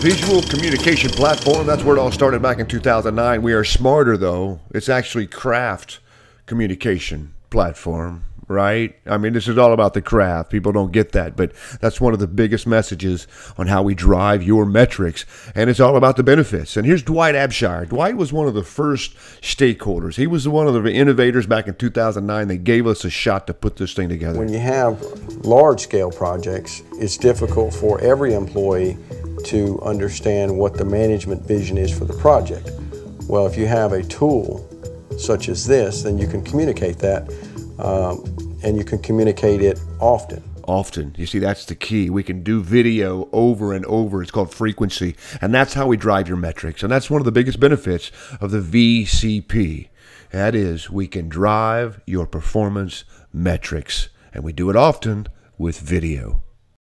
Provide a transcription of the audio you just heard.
Visual communication platform. That's where it all started back in 2009. We are smarter, though. It's actually craft communication platform, right? I mean, this is all about the craft. People don't get that, but that's one of the biggest messages on how we drive your metrics. And it's all about the benefits. And here's Dwight Abshire. Dwight was one of the first stakeholders. He was one of the innovators back in 2009. They gave us a shot to put this thing together. When you have large scale projects, it's difficult for every employee to understand what the management vision is for the project. Well, if you have a tool such as this, then you can communicate that um, and you can communicate it often. Often. You see, that's the key. We can do video over and over. It's called frequency. And that's how we drive your metrics. And that's one of the biggest benefits of the VCP. That is, we can drive your performance metrics. And we do it often with video.